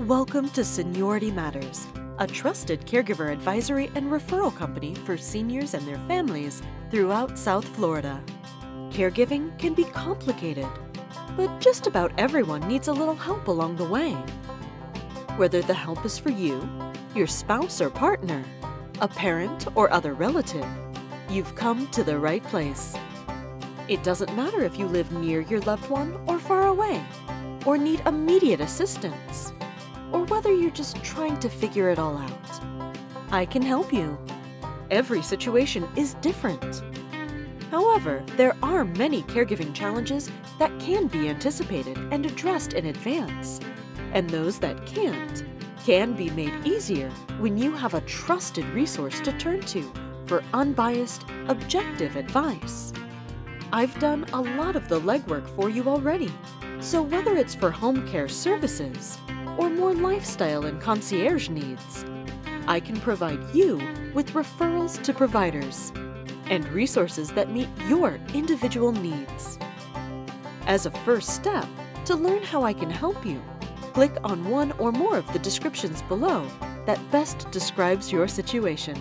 Welcome to Seniority Matters, a trusted caregiver advisory and referral company for seniors and their families throughout South Florida. Caregiving can be complicated, but just about everyone needs a little help along the way. Whether the help is for you, your spouse or partner, a parent or other relative, you've come to the right place. It doesn't matter if you live near your loved one or far away, or need immediate assistance, or whether you're just trying to figure it all out. I can help you. Every situation is different. However, there are many caregiving challenges that can be anticipated and addressed in advance, and those that can't can be made easier when you have a trusted resource to turn to for unbiased, objective advice. I've done a lot of the legwork for you already, so whether it's for home care services or more lifestyle and concierge needs, I can provide you with referrals to providers and resources that meet your individual needs. As a first step, to learn how I can help you, click on one or more of the descriptions below that best describes your situation.